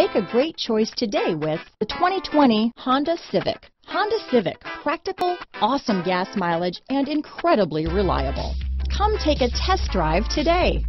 Make a great choice today with the 2020 Honda Civic. Honda Civic, practical, awesome gas mileage, and incredibly reliable. Come take a test drive today.